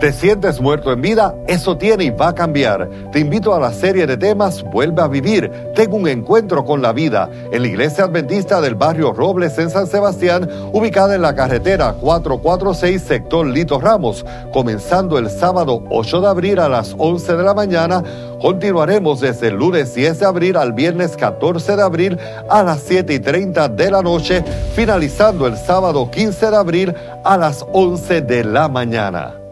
¿Te sientes muerto en vida? Eso tiene y va a cambiar. Te invito a la serie de temas Vuelve a vivir. Tengo un encuentro con la vida en la iglesia adventista del barrio Robles en San Sebastián, ubicada en la carretera 446 sector Lito Ramos. Comenzando el sábado 8 de abril a las 11 de la mañana, continuaremos desde el lunes 10 de abril al viernes 14 de abril a las 7 y 30 de la noche, finalizando el sábado 15 de abril a las 11 de la mañana.